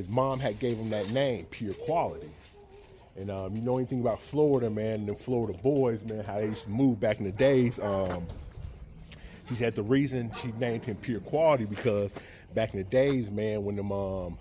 his mom had gave him that name, Pure Quality. And um, you know anything about Florida, man, and the Florida boys, man, how they used to move back in the days. Um, she said the reason she named him Pure Quality because back in the days, man, when them um,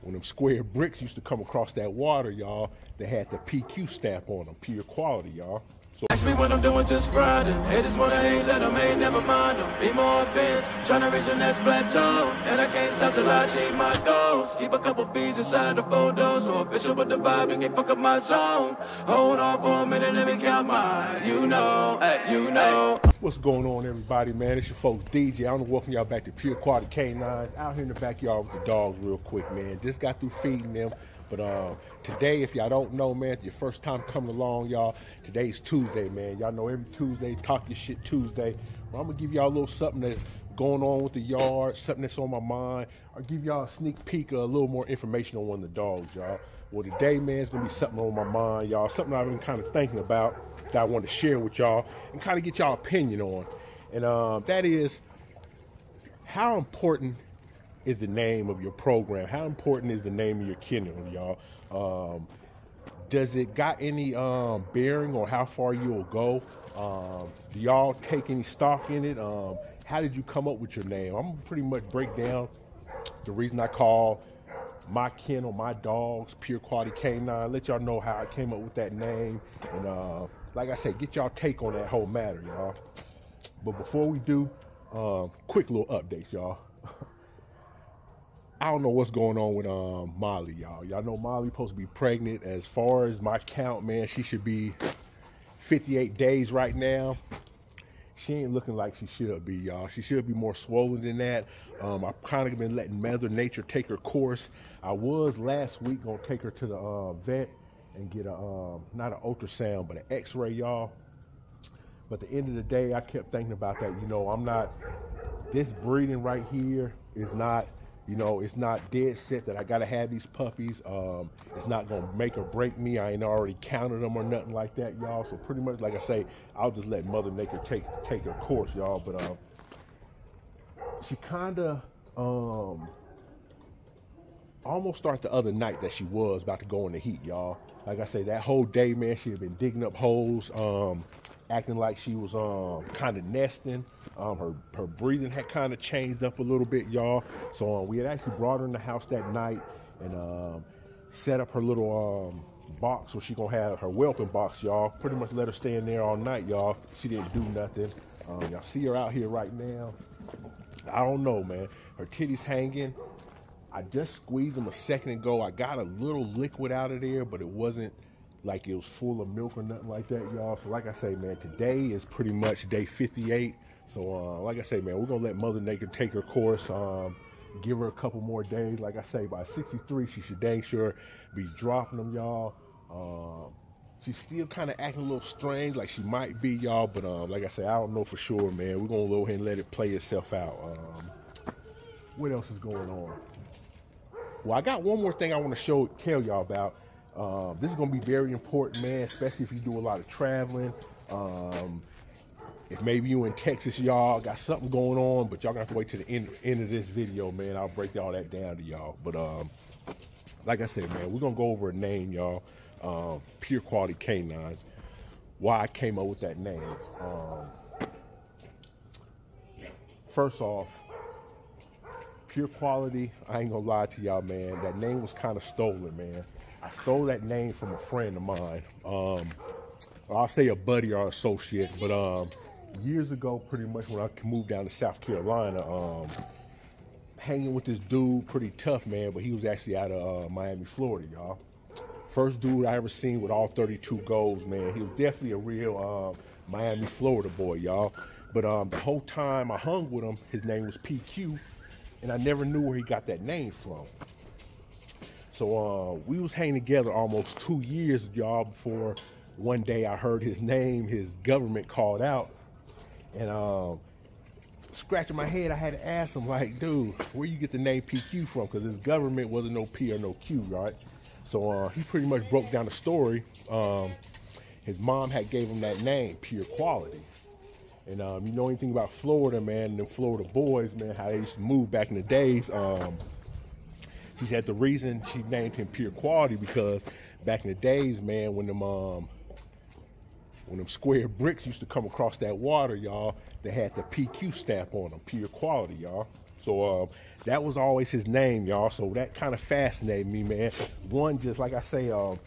when them square bricks used to come across that water, y'all, they had the PQ stamp on them, Pure Quality, y'all. Ask me what I'm doing, just grinding. Haters wanna hate, let them hate, never mind them. Be more advanced, to reach the next plateau. And I can't stop till I achieve my goals. Keep a couple fees inside the photos. So official with the vibe, you can't fuck up my zone. Hold on for a minute, let me count mine. You know, hey, you know. What's going on, everybody, man? It's your folks, DJ. I want to welcome y'all back to Pure Quality Canines. Out here in the backyard with the dogs real quick, man. Just got through feeding them. But uh, today, if y'all don't know, man, your first time coming along, y'all, today's Tuesday, man. Y'all know every Tuesday, Talk Your Shit Tuesday. Well, I'm going to give y'all a little something that's going on with the yard, something that's on my mind. I'll give y'all a sneak peek, a little more information on one of the dogs, y'all. Well, today, man, it's going to be something on my mind, y'all. Something I've been kind of thinking about that I want to share with y'all and kind of get y'all opinion on. And um, that is how important is the name of your program? How important is the name of your kennel, y'all? Um, does it got any um, bearing on how far you will go? Um, do y'all take any stock in it? Um, how did you come up with your name? I'm pretty much break down the reason I call my kennel, my dogs, Pure Quality Canine. Let y'all know how I came up with that name, and uh, like I said, get y'all take on that whole matter, y'all. But before we do, um, quick little updates, y'all. I don't know what's going on with um, Molly, y'all. Y'all know Molly supposed to be pregnant. As far as my count, man, she should be 58 days right now. She ain't looking like she should be, y'all. She should be more swollen than that. Um, I've kind of been letting Mother Nature take her course. I was last week gonna take her to the uh, vet and get a um, not an ultrasound, but an X-ray, y'all. But the end of the day, I kept thinking about that. You know, I'm not. This breeding right here is not you know, it's not dead set that I gotta have these puppies. Um, it's not gonna make or break me. I ain't already counted them or nothing like that, y'all. So pretty much, like I say, I'll just let Mother Nature take take her course, y'all. But um, she kind of um, almost start the other night that she was about to go in the heat, y'all. Like I say, that whole day, man, she had been digging up holes. Um, acting like she was um, kind of nesting. Um, her her breathing had kind of changed up a little bit, y'all. So um, we had actually brought her in the house that night and um, set up her little um, box so she gonna have her whelping box, y'all. Pretty much let her stay in there all night, y'all. She didn't do nothing. Um, y'all see her out here right now. I don't know, man. Her titties hanging. I just squeezed them a second ago. I got a little liquid out of there, but it wasn't like it was full of milk or nothing like that, y'all. So like I say, man, today is pretty much day 58. So uh, like I say, man, we're gonna let Mother Nature take her course. Um, give her a couple more days. Like I say, by 63, she should dang sure be dropping them, y'all. Um, she's still kind of acting a little strange, like she might be, y'all. But um, like I say, I don't know for sure, man. We're gonna go ahead and let it play itself out. Um, what else is going on? Well, I got one more thing I want to show, tell y'all about. Um, this is going to be very important, man, especially if you do a lot of traveling. Um, if maybe you in Texas, y'all got something going on, but y'all gonna have to wait to the end, end of this video, man. I'll break all that down to y'all. But um, like I said, man, we're gonna go over a name, y'all. Um, Pure Quality Canines. Why I came up with that name. Um, first off, Pure Quality. I ain't gonna lie to y'all, man. That name was kind of stolen, man. I stole that name from a friend of mine. Um, I'll say a buddy or associate, but um, years ago, pretty much when I moved down to South Carolina, um, hanging with this dude, pretty tough man, but he was actually out of uh, Miami, Florida, y'all. First dude I ever seen with all 32 goals, man. He was definitely a real uh, Miami, Florida boy, y'all. But um, the whole time I hung with him, his name was PQ, and I never knew where he got that name from. So uh, we was hanging together almost two years, y'all, before one day I heard his name, his government called out, and um, scratching my head, I had to ask him, like, dude, where you get the name PQ from? Because his government wasn't no P or no Q, right? So uh, he pretty much broke down the story. Um, his mom had gave him that name, Pure Quality. And um, you know anything about Florida, man, and the Florida boys, man, how they used to move back in the days. Um, she said the reason she named him Pure Quality because back in the days, man, when them um when them square bricks used to come across that water, y'all, they had the PQ stamp on them, Pure Quality, y'all. So um, that was always his name, y'all. So that kind of fascinated me, man. One, just like I say, um,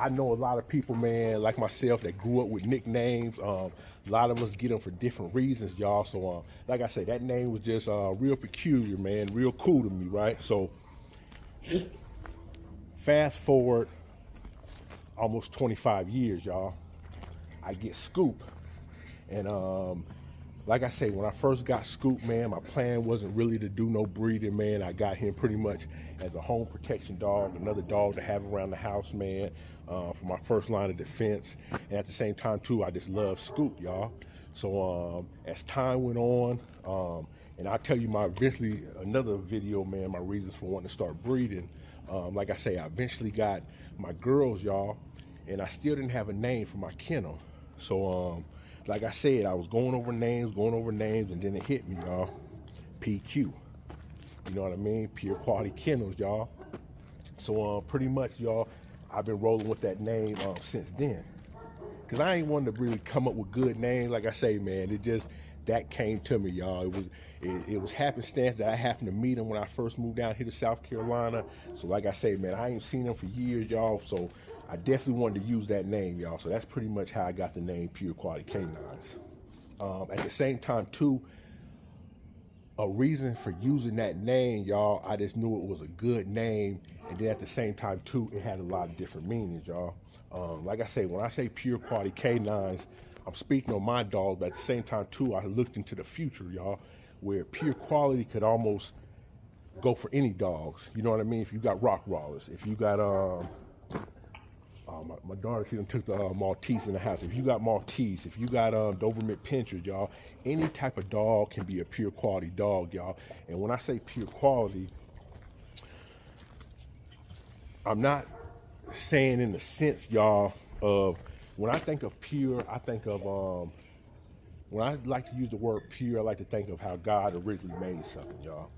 I know a lot of people, man, like myself, that grew up with nicknames. Um, a lot of us get them for different reasons, y'all. So, um, like I said, that name was just uh, real peculiar, man, real cool to me, right? So, fast forward almost 25 years, y'all. I get Scoop, and um, like I say, when I first got Scoop, man, my plan wasn't really to do no breeding, man. I got him pretty much as a home protection dog, another dog to have around the house, man, uh, for my first line of defense. And at the same time, too, I just love Scoop, y'all. So um, as time went on, um, and I'll tell you my eventually another video, man, my reasons for wanting to start breeding. Um, like I say, I eventually got my girls, y'all, and I still didn't have a name for my kennel. So um, like I said, I was going over names, going over names, and then it hit me, y'all. PQ. You know what I mean? Pure quality kennels, y'all. So uh, pretty much, y'all, I've been rolling with that name uh, since then. Cause I ain't wanted to really come up with good names. Like I say, man, it just that came to me, y'all. It was it, it, was happenstance that I happened to meet him when I first moved down here to South Carolina. So like I say, man, I ain't seen him for years, y'all. So I definitely wanted to use that name, y'all. So that's pretty much how I got the name Pure Quality Canines. Um, at the same time, too, a reason for using that name, y'all, I just knew it was a good name. And then at the same time, too, it had a lot of different meanings, y'all. Um, like I say, when I say Pure Quality Canines, I'm speaking on my dogs, but at the same time, too, I looked into the future, y'all, where pure quality could almost go for any dogs. You know what I mean? If you got Rottweilers, if you got um, uh, my, my, daughter, she took the uh, Maltese in the house. If you got Maltese, if you got um, Doberman Pinschers, y'all, any type of dog can be a pure quality dog, y'all. And when I say pure quality, I'm not saying in the sense, y'all, of when I think of pure, I think of um, when I like to use the word pure, I like to think of how God originally made something, y'all.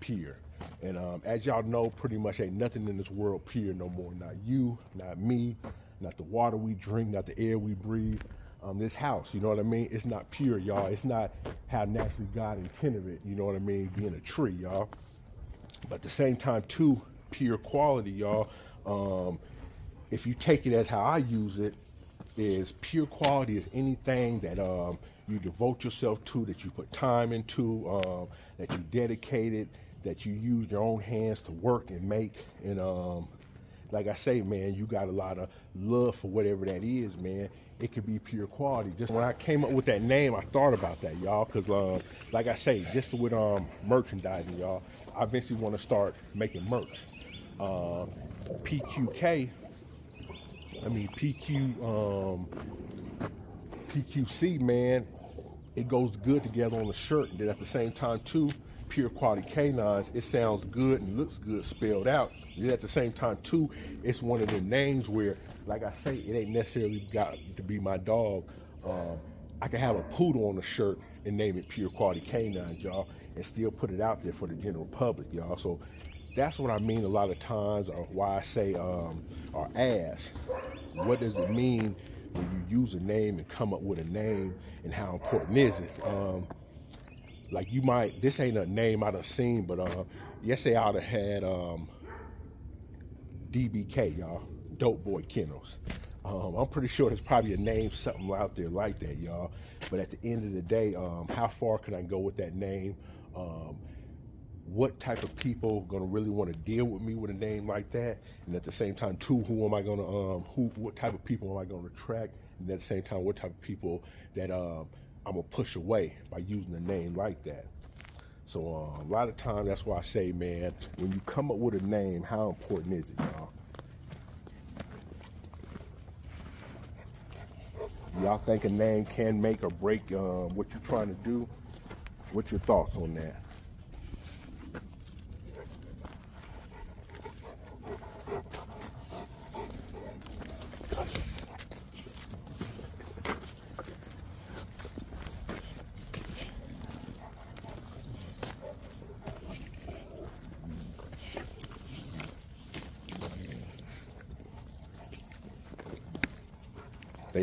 Pure. And um, as y'all know, pretty much ain't nothing in this world pure no more. Not you, not me, not the water we drink, not the air we breathe. Um, this house, you know what I mean? It's not pure, y'all. It's not how naturally God intended it, you know what I mean? Being a tree, y'all. But at the same time, too, pure quality, y'all. Um, if you take it as how I use it, is pure quality is anything that um, you devote yourself to, that you put time into, um, that you dedicated, that you use your own hands to work and make. And um, like I say, man, you got a lot of love for whatever that is, man. It could be pure quality. Just when I came up with that name, I thought about that, y'all, because uh, like I say, just with um, merchandising, y'all, I eventually want to start making merch. Uh, PQK, I mean PQ, um, PQC, man, it goes good together on the shirt. And then at the same time, too, pure quality canines, it sounds good and looks good spelled out. Yet at the same time, too, it's one of the names where, like I say, it ain't necessarily got to be my dog. Um, I can have a poodle on a shirt and name it Pure Quality Canines, y'all, and still put it out there for the general public, y'all. So that's what I mean a lot of times, or why I say um, or ask, what does it mean when you use a name and come up with a name, and how important is it? Um, like you might this ain't a name I done seen, but uh yesterday I'd have had um DBK, y'all. Dope Boy Kennels. Um, I'm pretty sure there's probably a name, something out there like that, y'all. But at the end of the day, um, how far can I go with that name? Um, what type of people gonna really want to deal with me with a name like that? And at the same time, too, who am I gonna um, who what type of people am I gonna attract? And at the same time, what type of people that um, I'm gonna push away by using a name like that. So uh, a lot of times that's why I say, man, when you come up with a name, how important is it, y'all? Y'all think a name can make or break um, what you're trying to do? What's your thoughts on that?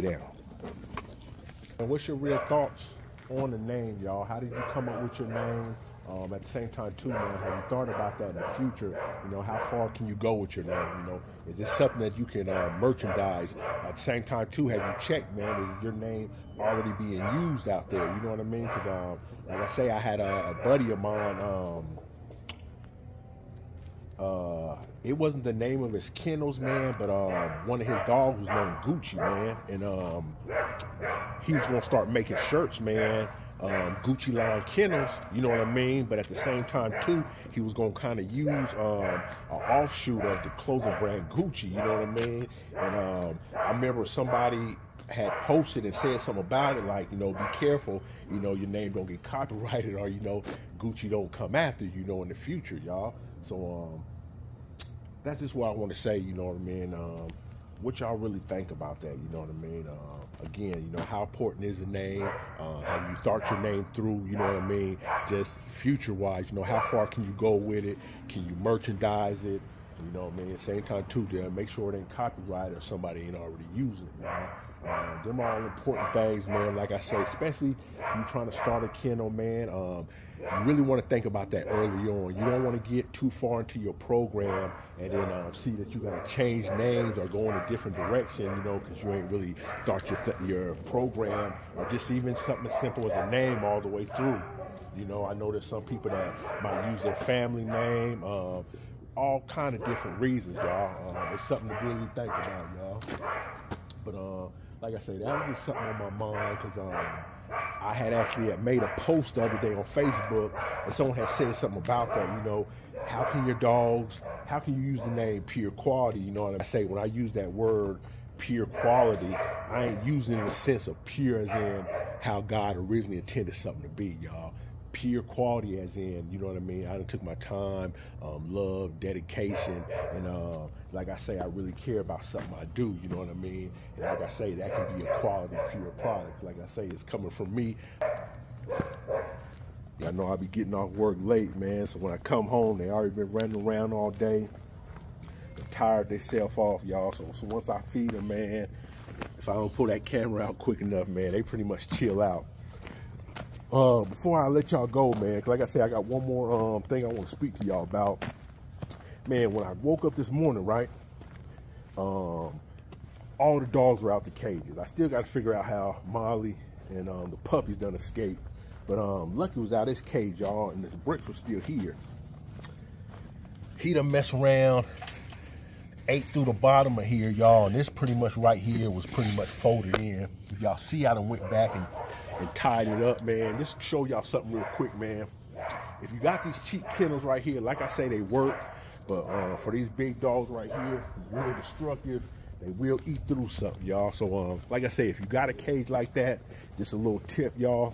Down. And what's your real thoughts on the name, y'all? How did you come up with your name? Um, at the same time, too, man, have you thought about that in the future? You know, how far can you go with your name? You know, is this something that you can uh, merchandise? At the same time, too, have you checked, man, is your name already being used out there? You know what I mean? Because, um, like I say, I had a, a buddy of mine. Um, uh, it wasn't the name of his kennels, man, but um, one of his dogs was named Gucci, man, and um, he was gonna start making shirts, man. Um, Gucci line kennels, you know what I mean? But at the same time, too, he was gonna kind of use um, an offshoot of the clothing brand Gucci, you know what I mean? And um, I remember somebody had posted and said something about it, like, you know, be careful, you know, your name don't get copyrighted or, you know, Gucci don't come after you, know, in the future, y'all. So um, that's just what I want to say. You know what I mean? Um, what y'all really think about that? You know what I mean? Uh, again, you know how important is the name? Uh, have you thought your name through? You know what I mean? Just future wise, you know how far can you go with it? Can you merchandise it? You know what I mean? At the same time too, to make sure it ain't copyrighted or somebody ain't already using it. Know? Uh, them all important things, man. Like I say, especially you trying to start a kennel, man. Um, you really want to think about that early on. You don't want to get too far into your program and then um, see that you got to change names or go in a different direction, you know, because you ain't really start your, your program or just even something as simple as a name all the way through. You know, I know there's some people that might use their family name, uh, all kind of different reasons, y'all. Uh, it's something to really think about, y'all. But uh, like I said, that was just something on my mind because um, I had actually made a post the other day on Facebook, and someone had said something about that. You know, how can your dogs? How can you use the name pure quality? You know what I say when I use that word pure quality, I ain't using it in the sense of pure as in how God originally intended something to be, y'all pure quality as in you know what i mean i took my time um, love dedication and uh, like i say i really care about something i do you know what i mean and like i say that can be a quality pure product like i say it's coming from me I know I'll be getting off work late, man. So when I come home, they already been running around all day. They're tired themselves off, y'all. So, so once I feed them, man, if I don't pull that camera out quick enough, man, they pretty much chill out. Uh, before I let y'all go, man, cause like I said, I got one more um, thing I want to speak to y'all about. Man, when I woke up this morning, right, um, all the dogs were out the cages. I still got to figure out how Molly and um, the puppies done escape. But um, Lucky was out his cage, y'all, and his bricks were still here. He done mess around, ate through the bottom of here, y'all, and this pretty much right here was pretty much folded in. Y'all see I done went back and and tied it up, man. Just show y'all something real quick, man. If you got these cheap kennels right here, like I say, they work. But uh, for these big dogs right here, real destructive. They will eat through something, y'all. So, um, like I say, if you got a cage like that, just a little tip, y'all.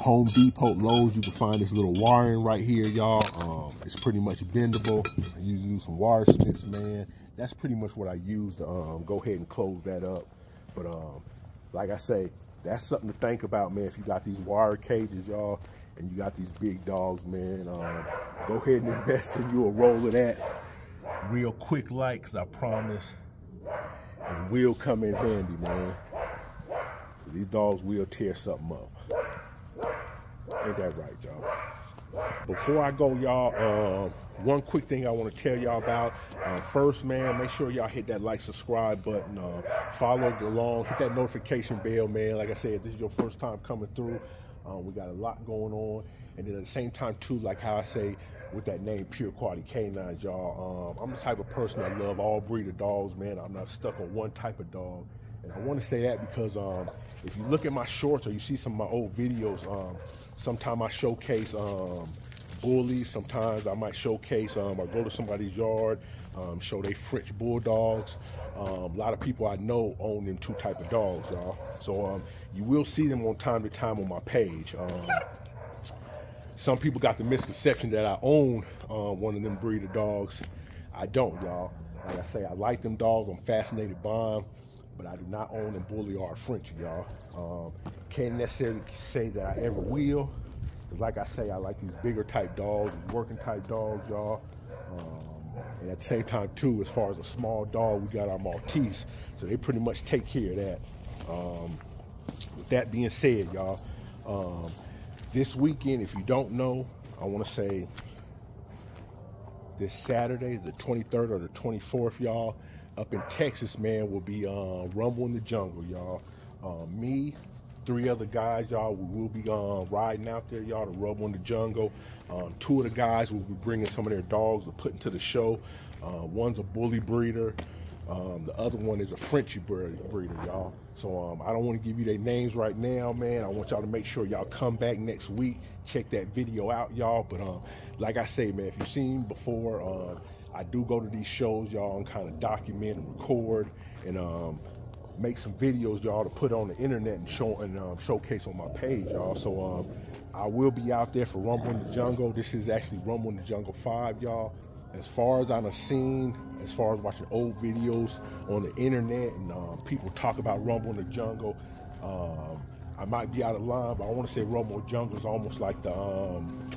Home Depot, Lowe's, you can find this little wiring right here, y'all. Um, it's pretty much bendable. You use some wire snips, man. That's pretty much what I use to um, go ahead and close that up. But um, like I say, that's something to think about, man. If you got these wire cages, y'all, and you got these big dogs, man, um, go ahead and invest in you a roll of that real quick like, because I promise it will come in handy, man. These dogs will tear something up. Ain't that right, y'all? Before I go, y'all, uh, one quick thing I want to tell y'all about. Uh, first, man, make sure y'all hit that like, subscribe button, uh, follow along, hit that notification bell, man. Like I said, this is your first time coming through. Um, we got a lot going on. And then at the same time, too, like how I say, with that name, Pure Quality Canines, y'all. Um, I'm the type of person that love all breed of dogs, man. I'm not stuck on one type of dog. And I want to say that because um, if you look at my shorts or you see some of my old videos, um, sometimes I showcase um, bullies. Sometimes I might showcase um, or go to somebody's yard, um, show they French bulldogs. Um, a lot of people I know own them two type of dogs, y'all. So um, you will see them on time to time on my page. Um, some people got the misconception that I own uh, one of them breed of dogs. I don't, y'all. Like I say, I like them dogs. I'm fascinated by them, but I do not own them bully or French, y'all. Um, can't necessarily say that I ever will. Cause like I say, I like these bigger type dogs, these working type dogs, y'all. Um, And at the same time, too, as far as a small dog, we got our Maltese. So they pretty much take care of that. Um, with that being said, y'all, um, this weekend, if you don't know, I want to say this Saturday, the 23rd or the 24th, y'all, up in Texas, man, will be uh, Rumble in the Jungle, y'all. Uh, me, three other guys, y'all, we will be uh, riding out there, y'all, to Rumble in the Jungle. Um, two of the guys will be bringing some of their dogs to put into the show. Uh, one's a bully breeder. Um, the other one is a Frenchie breeder, y'all. So um, I don't want to give you their names right now, man. I want y'all to make sure y'all come back next week, check that video out, y'all. But um, like I say, man, if you've seen before, uh, I do go to these shows, y'all, and kind of document and record and um, make some videos, y'all, to put on the internet and show and um, showcase on my page, y'all. So um, I will be out there for Rumble in the Jungle. This is actually Rumble in the Jungle 5, y'all. As far as I've seen, as far as watching old videos on the internet and um, people talk about Rumble in the Jungle, um, I might be out of line, but I want to say Rumble Jungle is almost like the um,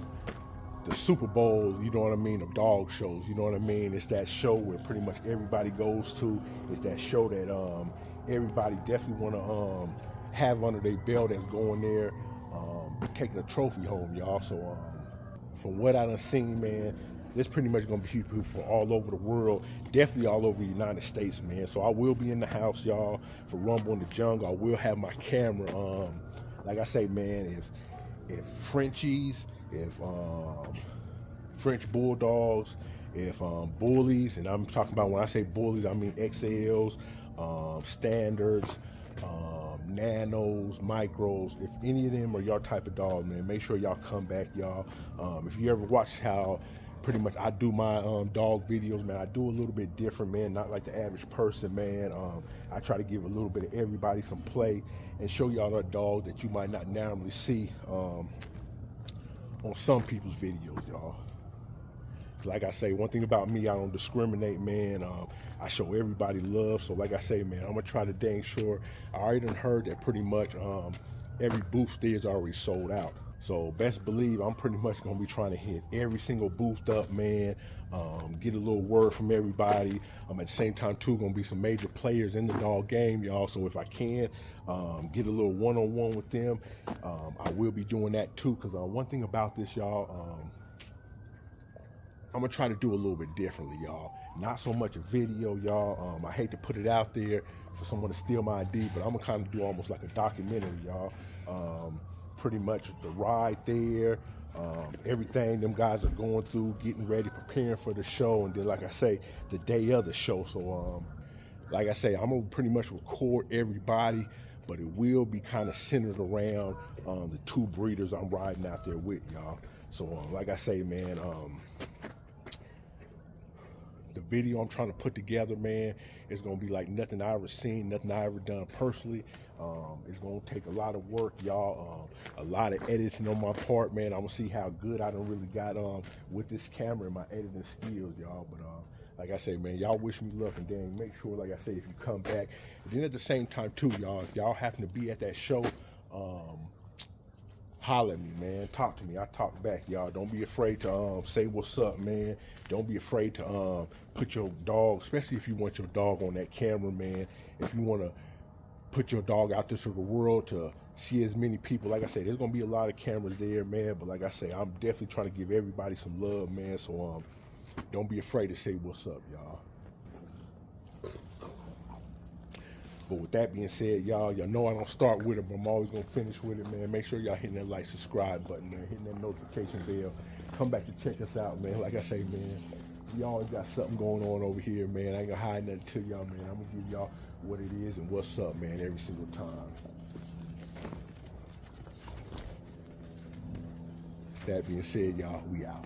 the Super Bowl, you know what I mean, of dog shows. You know what I mean? It's that show where pretty much everybody goes to. It's that show that um, everybody definitely want to um, have under their belt that's going there, um, taking a trophy home, y'all. So um, from what I done seen, man, there's pretty much gonna be people from all over the world, definitely all over the United States, man. So I will be in the house, y'all, for Rumble in the Jungle. I will have my camera. Um, like I say, man, if if Frenchies, if um, French bulldogs, if um, bullies, and I'm talking about when I say bullies, I mean XLs, um, standards, um, nanos, micros. If any of them are your type of dog, man, make sure y'all come back, y'all. Um, if you ever watch how pretty much I do my um, dog videos, man. I do a little bit different, man. Not like the average person, man. Um, I try to give a little bit of everybody some play and show y'all a dog that you might not normally see um, on some people's videos, y'all. Like I say, one thing about me, I don't discriminate, man. Um, I show everybody love. So, like I say, man, I'm gonna try to dang sure. I already heard that pretty much um, every booth there is already sold out. So best believe I'm pretty much gonna be trying to hit every single booth up, man. Um, get a little word from everybody. Um, at the same time, too, gonna be some major players in the dog game, y'all. So if I can um, get a little one-on-one with them, um, I will be doing that too. Cause uh, one thing about this, y'all, um, I'm gonna try to do a little bit differently, y'all. Not so much a video, y'all. Um, I hate to put it out there for someone to steal my ID, but I'm gonna kind of do almost like a documentary, y'all pretty much the ride there, um, everything them guys are going through, getting ready, preparing for the show, and then like I say, the day of the show. So, um, like I say, I'm gonna pretty much record everybody, but it will be kind of centered around um, the two breeders I'm riding out there with, y'all. So, um, like I say, man, um, video I'm trying to put together, man, is gonna be like nothing I ever seen, nothing I ever done personally. Um, it's gonna take a lot of work, y'all. Um, a lot of editing on my part, man. I'm gonna see how good I done really got um, with this camera and my editing skills, y'all. But uh, like I say, man, y'all wish me luck and then make sure, like I say, if you come back, and then at the same time too, y'all, if y'all happen to be at that show, um, holler at me, man. Talk to me. I talk back, y'all. Don't be afraid to um, say what's up, man. Don't be afraid to um, put your dog, especially if you want your dog on that camera, man. If you want to put your dog out there to the world to see as many people. Like I said, there's gonna be a lot of cameras there, man. But like I say, I'm definitely trying to give everybody some love, man. So um, don't be afraid to say what's up, y'all. But with that being said, y'all, y'all know I don't start with it, but I'm always gonna finish with it, man. Make sure y'all hitting that like, subscribe button, man. Hitting that notification bell. Come back to check us out, man. Like I say, man, we always got something going on over here, man. I ain't gonna hide nothing to y'all, man. I'm gonna give y'all what it is and what's up, man, every single time. That being said, y'all, we out.